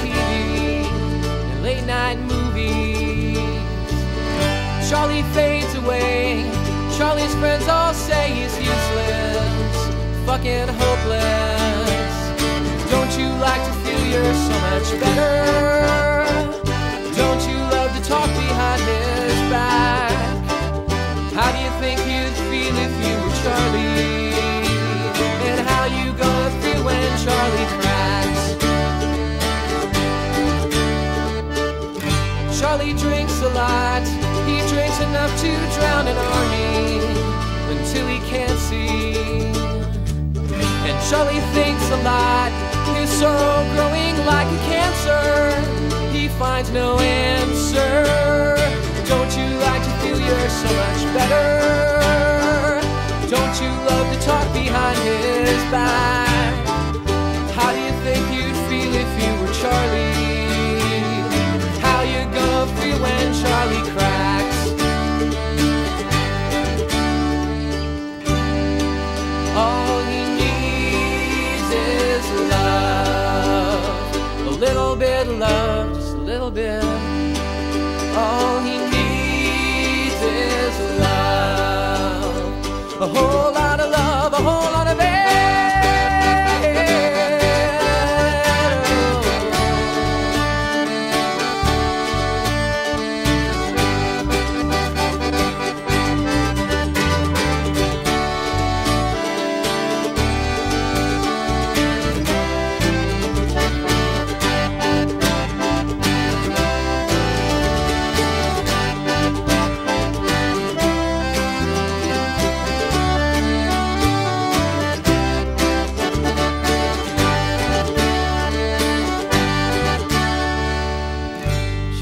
TV and late night movies. Charlie fades away. Charlie's friends all say he's useless, fucking hopeless. Charlie drinks a lot. He drinks enough to drown an army until he can't see. And Charlie thinks a lot. His sorrow growing like a cancer. He finds no answer. Don't you like to feel you're so much All he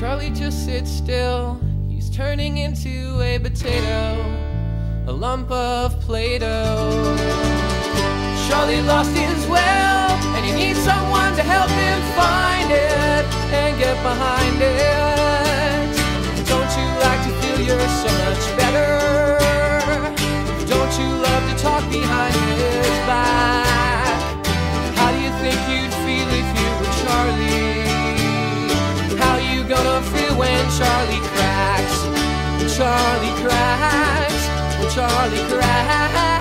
Charlie just sits still. He's turning into a potato, a lump of Play Doh. Charlie lost his well, and he needs someone to help him find it and get behind Charlie cracks. when Charlie cracks.